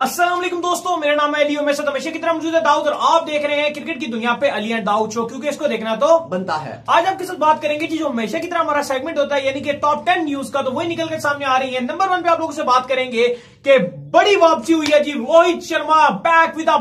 असलम दोस्तों, मेरा नाम है अली मैं हमेशा की तरह मौजूद है। दाऊद और आप देख रहे हैं क्रिकेट की दुनिया पे अली एंड दाऊद शो, क्योंकि इसको देखना तो बनता है। आज आपके साथ बात करेंगे जी जो हमेशा की तरह हमारा सेगमेंट होता है, यानी कि टॉप टेन न्यूज़ का तो वही निकल कर सामने आ रही है। नंबर वन पे आप लोगों से बात करेंगे कि बड़ी वापसी हुई है जी। Rohit Sharma back with a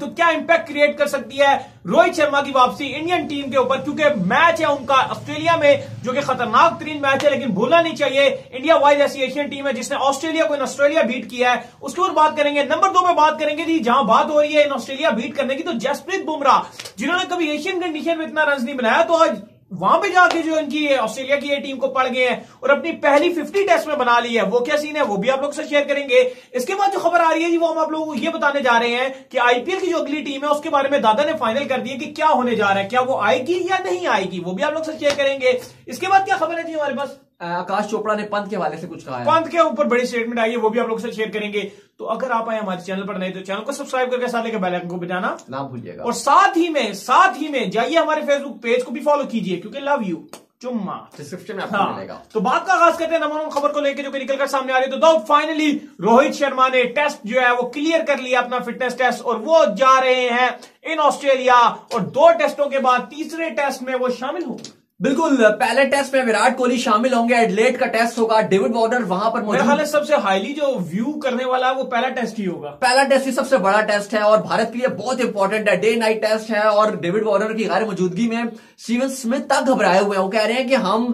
तो क्या इंपैक्ट क्रिएट कर सकती है रोहित शर्मा की वापसी इंडियन टीम के ऊपर? क्योंकि मैच है उनका ऑस्ट्रेलिया में, जो कि खतरनाक तरीन मैच है, लेकिन भूलना नहीं चाहिए। इंडिया वाइज ऐसी एशियन टीम है, जिसने ऑस्ट्रेलिया को इन ऑस्ट्रेलिया बीट किया है। उसके ऊपर बात करेंगे नंबर दो में बात करेंगे जी, जहाँ बात हो रही है इन ऑस्ट्रेलिया बीट करने की तो जसप्रीत बुमराह, जिन्होंने कभी एशियन कंडीशन में इतना रन नहीं बनाया तो आज वहाँ पे जाके जो इनकी ऑस्ट्रेलिया की ये टीम को पड़ गए हैं और अपनी पहली 50 टेस्ट में बना ली है। वो क्या सीन है? वो भी आप लोग से शेयर करेंगे। इसके बाद जो खबर आ रही है जी, वो हम आप लोगों को ये बताने जा रहे हैं कि आईपीएल की जो अगली टीम है, उसके बारे में दादा ने फाइनल कर दिया कि क्या होने जा रहा है। क्या वो आएगी या नहीं आएगी? वो भी आप लोग से शेयर करेंगे। इसके बाद क्या खबर है जी हमारे पास? आकाश चोपड़ा ने पंत के हवाले से कुछ कहा है। पंत के ऊपर बड़ी स्टेटमेंट आई है वो भी आप लोग से शेयर करेंगे। तो अगर आप आए हमारे चैनल पर नहीं तो चैनल को सब्सक्राइब करके साथ लेकर बेल आइकन को बजाना। ना भूलिएगा। और साथ ही में साथ ही में जाइए हमारे फेसबुक पेज को भी फॉलो कीजिए क्योंकि लव यू चुम्मा। डिस्क्रिप्शन में आपको हाँ, मिलेगा। तो बात का आगाज़ करते हैं नंबर वन खबर को लेकर जो कि निकल कर सामने आ रही है। तो दो फाइनली रोहित शर्मा ने टेस्ट जो है वो क्लियर कर लिया अपना फिटनेस टेस्ट और वो जा रहे हैं इन ऑस्ट्रेलिया और दो टेस्टों के बाद तीसरे टेस्ट में वो शामिल होंगे बिल्कुल पहले टेस्ट में विराट कोहली शामिल होंगे एडलेट का टेस्ट होगा डेविड वार्नर वहाँ पर मौजूद। सबसे हाईली जो व्यू करने वाला है वो पहला टेस्ट ही होगा। पहला टेस्ट ही सबसे बड़ा टेस्ट है और भारत के लिए बहुत इंपॉर्टेंट है डे नाइट टेस्ट है और डेविड वार्नर की गैर मौजूदगी में स्टीवन स्मिथ तक घबराए हुए हैं वो कह रहे हैं कि हम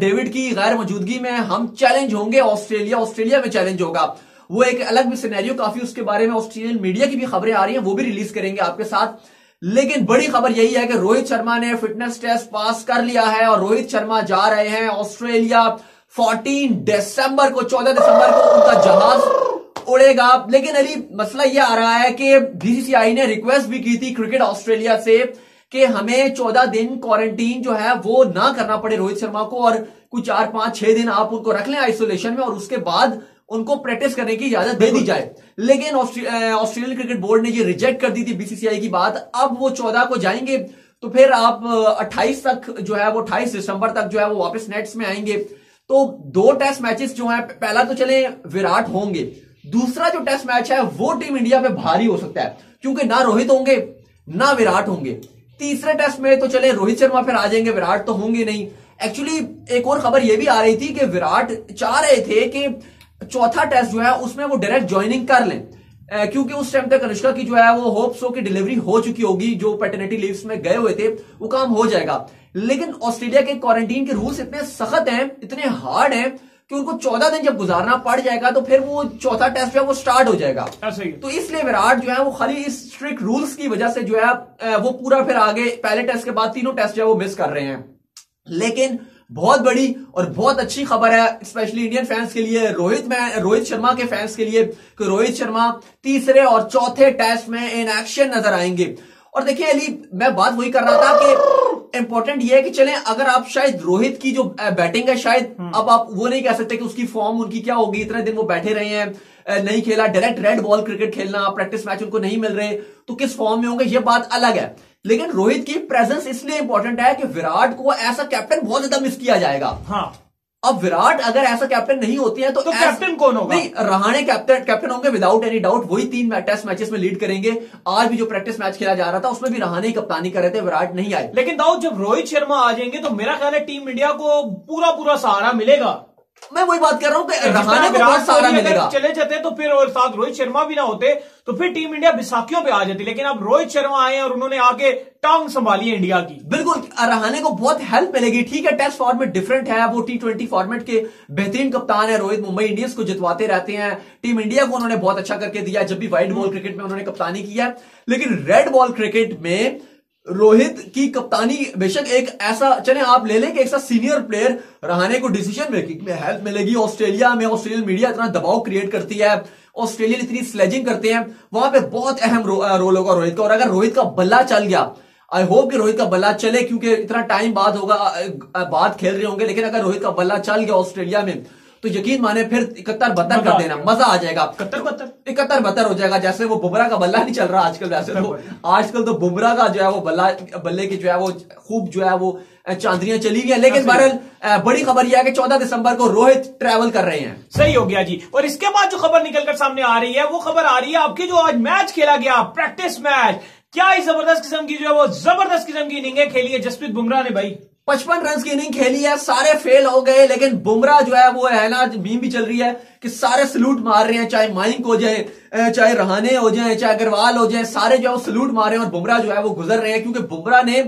डेविड की गैर मौजूदगी में हम चैलेंज होंगे ऑस्ट्रेलिया ऑस्ट्रेलिया में चैलेंज होगा। वो एक अलग भी सिनेरियो काफ़ी उसके बारे में ऑस्ट्रेलियन मीडिया की भी खबरें आ रही हैं वो भी रिलीज़ करेंगे आपके साथ। लेकिन बड़ी खबर यही है कि रोहित शर्मा ने फिटनेस टेस्ट पास कर लिया है और रोहित शर्मा जा रहे हैं ऑस्ट्रेलिया 14 दिसंबर को 14 दिसंबर को उनका जहाज़ उड़ेगा। लेकिन अली, मसला यह आ रहा है कि बीसीसीआई ने रिक्वेस्ट भी की थी क्रिकेट ऑस्ट्रेलिया से कि हमें 14 दिन क्वारंटीन जो है वो ना करना पड़े रोहित शर्मा को और कुछ चार, पाँच, छह दिन आप उनको रख लें आइसोलेशन में और उसके बाद उनको प्रैक्टिस करने की इजाज़त दे दी जाए। लेकिन ऑस्ट्रेलियन क्रिकेट बोर्ड ने ये रिजेक्ट कर दी थी बीसीसीआई की बात। अब वो चौदह को जाएँगे तो फिर आप 28 तक जो है वो 28 दिसंबर तक जो है वो वापस नेट्स में आएँगे। तो दो टेस्ट मैचेस जो है पहला तो चले विराट होंगे। दूसरा जो टेस्ट मैच है वो टीम इंडिया पे भारी हो सकता है क्योंकि ना रोहित होंगे ना विराट होंगे। तीसरे टेस्ट में तो चले रोहित शर्मा फिर आ जाएँगे विराट तो होंगे नहीं। एक्चुअली एक और खबर यह भी आ रही थी कि विराट चाह रहे थे कि चौथा टेस्ट जो है उसमें वो डायरेक्ट ज्वाइनिंग कर लें। क्योंकि उस टाइम तक अनुष्का की जो है वो होप सो की डिलीवरी हो चुकी होगी जो पेटर्निटी लीव्स में गए हुए थे वो काम हो जाएगा। लेकिन ऑस्ट्रेलिया के क्वारंटीन के रूल्स इतने सख्त हैं इतने हार्ड हैं कि उनको चौदह दिन जब गुजारना पड़ जाएगा तो फिर वो चौथा टेस्ट जो है वो स्टार्ट हो जाएगा। तो इसलिए विराट जो है वो खाली इस स्ट्रिक्ट रूल्स की वजह से जो है वो पूरा फिर आगे पहले टेस्ट के बाद तीनों टेस्ट जो है वो मिस कर रहे हैं। लेकिन बहुत बड़ी और बहुत अच्छी खबर है स्पेशली इंडियन फैंस के लिए रोहित में रोहित शर्मा के फैंस के लिए कि रोहित शर्मा तीसरे और चौथे टेस्ट में इन एक्शन नज़र आएँगे और देखिए अली मैं बात वही कर रहा था कि इंपॉर्टेंट ये है कि चलें अगर आप शायद रोहित की जो बैटिंग है शायद हम्म। अब आप वो नहीं कह सकते कि उसकी फॉर्म उनकी क्या होगी इतने दिन वो बैठे रहे हैं नहीं खेला डायरेक्ट रेड बॉल क्रिकेट खेलना प्रैक्टिस मैच उनको नहीं मिल रहे तो किस फॉर्म में होंगे ये बात अलग है लेकिन रोहित की प्रेजेंस इसलिए इंपॉर्टेंट है कि विराट को ऐसा कैप्टन बहुत ज़्यादा मिस किया जाएगा। हाँ। अब विराट अगर ऐसा कैप्टन नहीं होती है तो, तो कैप्टन कौन होगा? नहीं रहाणे कैप्टन कैप्टन होंगे विदाउट एनी डाउट वही तीन टेस्ट मैचेस में लीड करेंगे। आज भी जो प्रैक्टिस मैच खेला जा रहा था उसमें भी रहाणे कप्तानी कर रहे थे विराट नहीं आए। लेकिन दाऊद जब रोहित शर्मा आ जाएँगे तो मेरा ख्याल है टीम इंडिया को पूरा पूरा सहारा मिलेगा। मैं वही बात कर रहा हूँ कि रहाने को बहुत सारा मिलेगा। चले जाते तो फिर और साथ रोहित शर्मा भी ना होते तो फिर टीम इंडिया बिसाखियों पे आ जाती। लेकिन अब रोहित शर्मा आए और उन्होंने आके टांग संभाली है इंडिया की। बिल्कुल रहाने को बहुत हेल्प मिलेगी। ठीक है टेस्ट फॉर्मेट डिफरेंट है वो टी ट्वेंटी फॉर्मेट के बेहतरीन कप्तान है रोहित मुंबई इंडियंस को जितवाते रहते हैं। टीम इंडिया को उन्होंने बहुत अच्छा करके दिया जब भी व्हाइट बॉल क्रिकेट में उन्होंने कप्तानी किया लेकिन रेड बॉल क्रिकेट में रोहित की कप्तानी बेशक एक ऐसा चले आप ले लें कि एक सा सीनियर प्लेयर रहाने को डिसीज़न मेकिंग में हेल्प मिलेगी। ऑस्ट्रेलिया में ऑस्ट्रेलियन मीडिया इतना दबाव क्रिएट करती है। ऑस्ट्रेलियन इतनी स्लेजिंग करते हैं। वहाँ पे बहुत अहम रो, रोल होगा रोहित का। और अगर रोहित का बल्ला चल गया आई होप कि रोहित का बल्ला चले क्योंकि इतना टाइम बाद होगा बाद खेल रहे होंगे। लेकिन अगर रोहित का बल्ला चल गया ऑस्ट्रेलिया में तो यकीन माने फिर इकहत्तर बहत्तर कर देना मज़ा आ जाएगा। इकहत्तर बहत्तर इकहत्तर बहत्तर हो जाएगा जैसे वो बुमराह का बल्ला नहीं चल रहा आजकल वैसे तो आजकल तो बुमराह का जो है वो बल्ला बल्ले की जो है वो खूब जो है वो चांदनियाँ चली गई लेकिन अ, बड़ी खबर यह है कि चौदह दिसंबर को रोहित ट्रैवल कर रहे हैं। सही हो गया जी। और इसके बाद जो खबर निकलकर सामने आ रही है वो खबर आ रही है आपकी जो आज मैच खेला गया प्रैक्टिस मैच क्या ही ज़बरदस्त किस्म की जो है वो ज़बरदस्त किस्म की इनिंगें खेली है जसप्रीत बुमराह ने भाई। पचपन रन की इनिंग खेली है सारे फेल हो गए लेकिन बुमराह जो है वो है ना बीम भी चल रही है कि सारे सलूट मार रहे हैं चाहे माइंक हो जाए चाहे रहाने हो जाए चाहे अग्रवाल हो जाए सारे जो है वो सलूट मार रहे हैं और बुमराह जो है वो गुजर रहे हैं क्योंकि बुमराह ने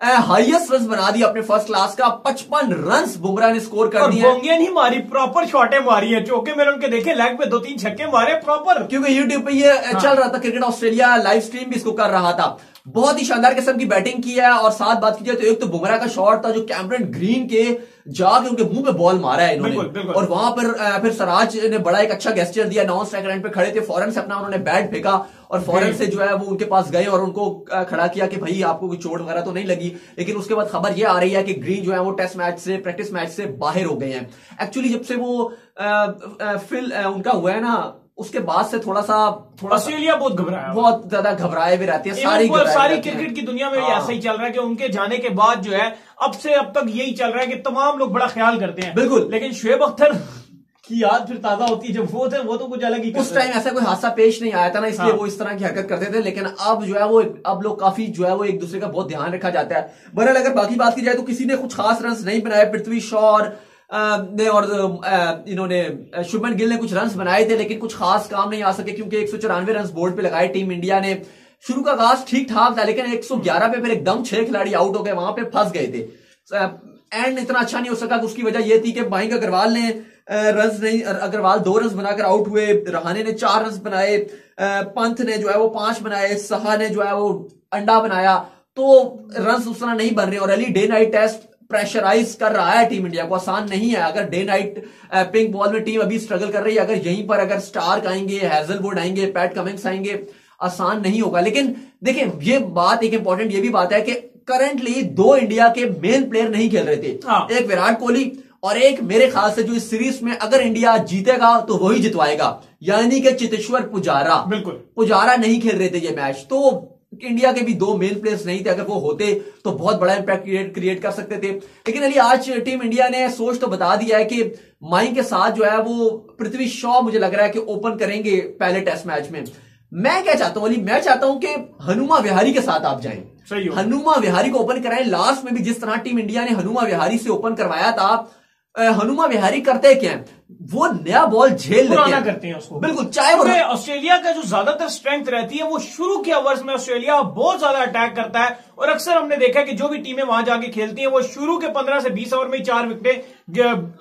हाईएस्ट रन बना दिया अपने फ़र्स्ट क्लास का पचपन रन बुमराह ने स्कोर कर दिया बोंगिया नहीं मारी प्रॉपर शॉटे मारी है चौके मैंने उनके देखे लेग पे दो तीन छक्के मारे प्रॉपर क्योंकि यूट्यूब पे ये चल रहा था क्रिकेट ऑस्ट्रेलिया लाइव स्ट्रीम भी इसको कर रहा था। बहुत ही शानदार किस्म की बैटिंग की है और साथ बात की जाए तो एक तो बुमराह का शॉट था जो कैमरन ग्रीन के जाके उनके मुँह पे बॉल मारा है इन्होंने। बिल्कुल, बिल्कुल। और वहाँ पर फिर सराज ने बड़ा एक अच्छा गेस्टर दिया। नॉन स्ट्राइक लाइन पे खड़े थे। फॉरन से अपना उन्होंने बैट फेंका और फॉरन से जो है वो उनके पास गए और उनको खड़ा किया कि भाई आपको कोई चोट वगैरह तो नहीं लगी। लेकिन उसके बाद खबर ये आ रही है कि ग्रीन जो है वो टेस्ट मैच से प्रैक्टिस मैच से बाहर हो गए हैं। एक्चुअली जब से वो फिल उनका हुआ है ना उसके बाद से थोड़ा सा थोड़ा ऑस्ट्रेलिया बहुत घबराया बहुत ज़्यादा घबराए हुए रहते हैं सारी सारी क्रिकेट की दुनिया में भी हाँ। ऐसा ही चल रहा है कि उनके जाने के बाद जो है अब से अब तक यही चल रहा है कि तमाम लोग बड़ा ख्याल करते हैं बिल्कुल। लेकिन शुएब अख्तर की याद फिर ताज़ा होती है जब वो थे वो तो कुछ अलग ही उस टाइम ऐसा कोई हादसा पेश नहीं आया था ना इसलिए हाँ। वो इस तरह की हरकत करते थे लेकिन अब जो है वो अब लोग काफ़ी जो है वो एक दूसरे का बहुत ध्यान रखा जाता है बहरहाल अगर बाकी बात की जाए तो किसी ने कुछ खास रन नहीं बनाए पृथ्वी शॉ और ने और इन्होंने शुभमन गिल ने कुछ रन बनाए थे, लेकिन कुछ खास काम नहीं आ सके क्योंकि एक सौ चौरानवे रन बोर्ड पे लगाए टीम इंडिया ने। शुरू का आगाज़ ठीक ठाक था, लेकिन 111 पे फिर एकदम छह खिलाड़ी आउट हो गए, वहाँ पे फंस गए थे। एंड इतना अच्छा नहीं हो सका उसकी वजह यह थी कि भाई अग्रवाल ने रन नहीं अग्रवाल दो रन बनाकर आउट हुए रहाने ने चार रन बनाए पंथ ने जो है वो पाँच बनाए, सहा ने जो है वो अंडा बनाया। तो रन उस तरह नहीं बन रहे, और अली डे नाइट टेस्ट प्रेशराइज कर रहा है टीम इंडिया को। आसान नहीं है। अगर डे नाइट पिंक बॉल में टीम अभी स्ट्रगल कर रही है अगर यहीं पर अगर स्टार्क आएँगे हैजलवुड आएँगे पैट कमिंग्स आएँगे आसान नहीं होगा। लेकिन देखिए ये बात एक इंपॉर्टेंट ये भी बात है कि करंटली दो इंडिया के मेन प्लेयर नहीं खेल रहे थे। हाँ। एक विराट कोहली और एक मेरे ख्याल से जो इस सीरीज़ में अगर इंडिया जीतेगा तो वही जितवाएगा। यानी कि चितेश्वर पुजारा। बिल्कुल। पुजारा नहीं खेल रहे थे ये मैच तो इंडिया के भी दो मेन प्लेयर्स नहीं थे अगर वो होते तो बहुत बड़ा इंपैक्ट क्रिएट क्रिएट कर सकते थे। लेकिन अली आज टीम इंडिया ने सोच तो बता दिया है कि माई के साथ जो है वो पृथ्वी शॉ मुझे लग रहा है कि ओपन करेंगे पहले टेस्ट मैच में। मैं क्या चाहता हूँ अली मैं चाहता हूँ कि हनुमा विहारी के साथ आप जाए। सही हनुमा विहारी को ओपन कराएँ। लास्ट में भी जिस तरह टीम इंडिया ने हनुमा विहारी से ओपन करवाया था हनुमा विहारी करते क्या हैं? वो नया बॉल झेल लेते हैं। करते हैं उसको। बिल्कुल चाहे वो ऑस्ट्रेलिया का जो ज़्यादातर स्ट्रेंथ रहती है वो शुरू के ओवर्स में ऑस्ट्रेलिया बहुत ज़्यादा अटैक करता है। और अक्सर हमने देखा है कि जो भी टीमें वहाँ जाके खेलती हैं वो शुरू के 15 से 20 ओवर में चार विकेटें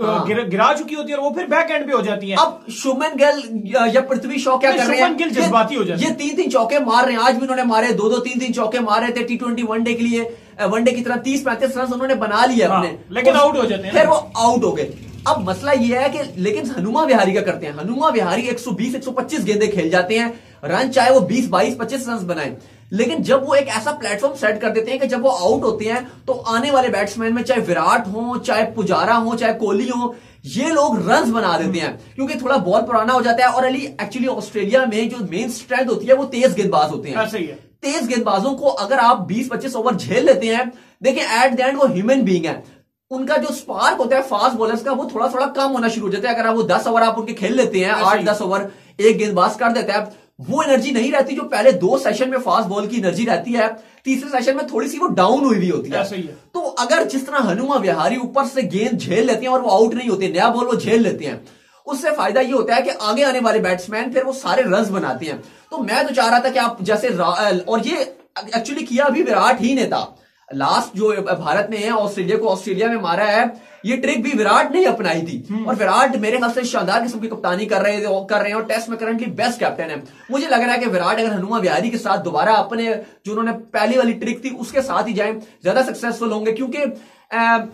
हाँ। गिर, गिरा चुकी होती है और वो फिर बैक एंड पे हो जाती है। अब शुभमन गिल या पृथ्वी शॉ क्या कर रहे हैं? गिल जज्बाती हो जाते ये तीन तीन चौके मार रहे हैं। आज भी उन्होंने मारे दो दो तीन तीन चौके मारे थे टी ट्वेंटी वनडे के लिए। वनडे की तरह तीस पैंतीस रन उन्होंने बना लिया हाँ, अपने। लेकिन आउट हो जाते हैं। फिर वो आउट हो गए। अब मसला यह है कि लेकिन हनुमा विहारी का करते हैं। हनुमा विहारी 120 125 गेंदे खेल जाते हैं। रन चाहे वो 20 22 25 रन बनाए। लेकिन जब वो एक ऐसा प्लेटफॉर्म सेट कर देते हैं कि जब वो आउट होते हैं तो आने वाले बैट्समैन में चाहे विराट हो चाहे पुजारा हो चाहे कोहली हो ये लोग रन बना देते हैं। क्योंकि थोड़ा बॉल पुराना हो जाता है और अली एक्चुअली ऑस्ट्रेलिया में जो मेन स्ट्रेंथ होती है वो तेज गेंदबाज होते हैं। ही है। तेज गेंदबाजों को अगर आप 20-25 ओवर झेल लेते हैं देखिए एट द एंड वो ह्यूमन बीइंग है। उनका जो स्पार्क होता है फास्ट बॉलर्स का वो थोड़ा थोड़ा कम होना शुरू हो जाता है। अगर आप वो 10 ओवर आप उनके खेल लेते हैं आठ दस ओवर एक गेंदबाज कर देता है वो एनर्जी नहीं रहती जो पहले दो सेशन में फास्ट बॉल की एनर्जी रहती है। तीसरे सेशन में थोड़ी सी वो डाउन हुई हुई होती है। ही है। तो अगर जिस तरह हनुमा विहारी ऊपर से गेंद झेल लेते हैं और वो आउट नहीं होते नया बॉल वो झेल लेते हैं उससे फ़ायदा ये होता है कि आगे आने वाले बैट्समैन फिर वो सारे रन बनाते हैं। तो मैं तो चाह रहा था कि आप जैसे और ये एक्चुअली किया भी विराट ही ने था। लास्ट जो भारत में है ऑस्ट्रेलिया को ऑस्ट्रेलिया में मारा है ये ट्रिक भी विराट ने ही अपनाई थी। और विराट मेरे ख्याल से शानदार किस्म की कप्तानी कर रहे कर रहे हैं और टेस्ट में करंटली बेस्ट कैप्टन है। मुझे लग रहा है कि विराट अगर हनुमा विहारी के साथ दोबारा अपने जो उन्होंने पहली वाली ट्रिक थी उसके साथ ही जाए ज़्यादा सक्सेसफुल होंगे। क्योंकि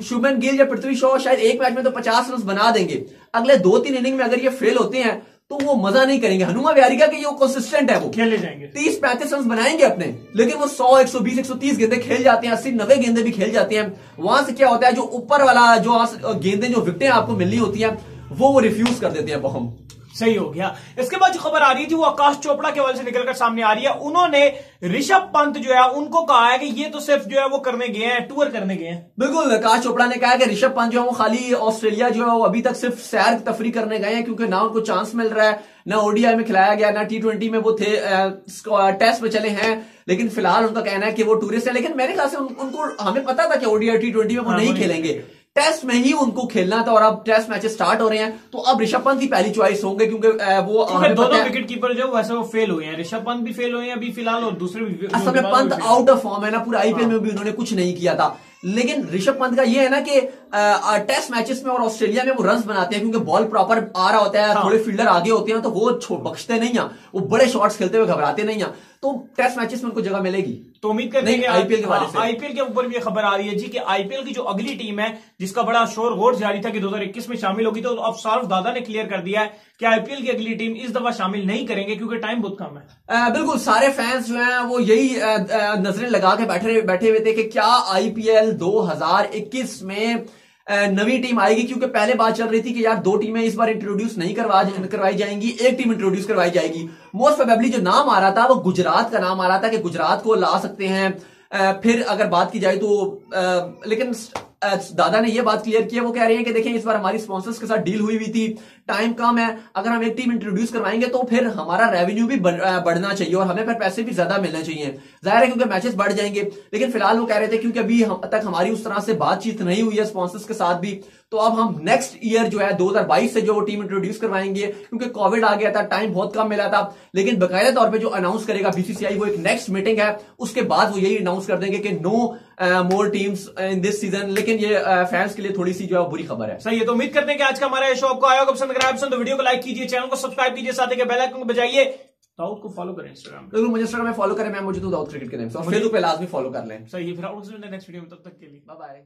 शुभमन गिल या पृथ्वी शॉ शायद एक मैच में तो पचास रन बना देंगे। अगले दो तीन इनिंग में अगर ये फेल होते हैं तो वो मज़ा नहीं करेंगे। हनुमा विहारी का कि ये कंसिस्टेंट है वो। खेले जाएँगे। तीस पैंतीस रन बनाएँगे अपने। लेकिन वो सौ एक सौ बीस एक सौ तीस गेंदे खेल जाते हैं अस्सी नब्बे गेंदे भी खेल जाते हैं। वहाँ से क्या होता है जो ऊपर वाला जो गेंदे जो विकटें आपको मिलनी होती है वो वो रिफ्यूज कर देते हैं बहम सही हो गया। इसके बाद जो खबर आ रही थी वो आकाश चोपड़ा के हवाले से निकलकर सामने आ रही है। उन्होंने ऋषभ पंत जो है उनको कहा है कि ये तो सिर्फ़ जो है वो करने गए हैं टूर करने गए हैं। बिल्कुल आकाश चोपड़ा ने कहा कि ऋषभ पंत जो है वो खाली ऑस्ट्रेलिया जो है वो अभी तक सिर्फ़ सैर तफरी करने गए हैं क्योंकि ना उनको चांस मिल रहा है ना ओडीआई में खिलाया गया ना टी ट्वेंटी में वो थे टेस्ट में चले हैं। लेकिन फ़िलहाल उनका कहना है कि वो टूरिस्ट है। लेकिन मेरे ख्याल से उन, उनको हमें पता था कि ओडीआई टी ट्वेंटी में वो हाँ, नहीं खेलेंगे। टेस्ट में ही उनको खेलना था और अब टेस्ट मैचेस स्टार्ट हो रहे हैं। तो अब ऋषभ पंत ही पहली चॉइस होंगे क्योंकि वो दोनों विकेट कीपर जो वैसे वो फेल हुए हैं। ऋषभ पंत भी फेल हुए हैं अभी फ़िलहाल और दूसरे भी असल में पंत आउट ऑफ़ फॉर्म है। ना पूरा आईपीएल हाँ। में भी उन्होंने कुछ नहीं किया था। लेकिन ऋषभ पंत का ये है ना कि टेस्ट मैचेस में और ऑस्ट्रेलिया में वो रन बनाते हैं क्योंकि बॉल प्रॉपर आ रहा होता है हाँ। थोड़े फील्डर आगे होते हैं तो वो बख्शते नहीं है। वो बड़े शॉट्स खेलते हुए घबराते नहीं है। तो टेस्ट मैचेस में उनको जगह मिलेगी। तो उम्मीद करते हैं आईपीएल के बारे में आईपीएल के ऊपर भी खबर आ रही है जी कि आईपीएल की जो अगली टीम है जिसका बड़ा शोर गोर जारी था कि 2021 में शामिल होगी तो अब सारफ दादा ने क्लियर कर दिया है कि आईपीएल की अगली टीम इस दफ़ा शामिल नहीं करेंगे क्योंकि टाइम बहुत कम है। बिल्कुल सारे फैंस जो है वो यही नज़रें लगा के बैठे बैठे हुए थे कि क्या आईपीएल 2021 में नवी टीम आएगी क्योंकि पहले बात चल रही थी कि यार दो टीमें इस बार इंट्रोड्यूस नहीं करवा करवाई जाएँगी एक टीम इंट्रोड्यूस करवाई जाएगी। मोस्ट प्रोबेबली जो नाम आ रहा था वो गुजरात का नाम आ रहा था कि गुजरात को ला सकते हैं। फिर अगर बात की जाए तो लेकिन दादा ने ये बात क्लियर की है, वो कह रहे हैं कि देखें, इस बार हमारी स्पॉन्सर्स के साथ डील हुई हुई थी। टाइम कम है, अगर हम एक टीम इंट्रोड्यूस करवाएँगे तो फिर हमारा रेवेन्यू भी बढ़ना चाहिए और हमें फिर पैसे भी ज़्यादा मिलने चाहिए। ज़ाहिर है, क्योंकि मैचेस बढ़ जाएँगे, लेकिन फ़िलहाल वो कह रहे थे, क्योंकि अभी हम, तक हमारी उस तरह से बातचीत नहीं हुई है स्पॉन्सर्स के साथ भी तो अब हम नेक्स्ट ईयर जो है 2022 से जो वो टीम इंट्रोड्यूस करवाएँगे क्योंकि कोविड आ गया था टाइम बहुत कम मिला था लेकिन बकायदा तौर पे जो अनाउंस करेगा बीसीसीआई वो एक नेक्स्ट मीटिंग है उसके बाद वो यही अनाउंस कर देंगे कि no more teams in this season लेकिन ये फैंस uh, के लिए थोड़ी सी जो है बुरी खबर है। सही है तो उम्मीद करते हैं कि आज का हमारा शो आपको आया पसंद अगर पसंद तो वीडियो को लाइक कीजिए चैनल को सब्सक्राइब कीजिए साथ ही बेल आइकन को बजाइए। दाऊद को फॉलो करें इंस्टाग्राम बिल्कुल मुझे इंस्टाग्राम में फॉलो करें मैं मुझे तो दाऊद क्रिकेट के नाम से और फेसबुक पे लाजमी फॉलो कर लें। सही है फिर नेक्स्ट वीडियो में तब तक के लिए। Bye bye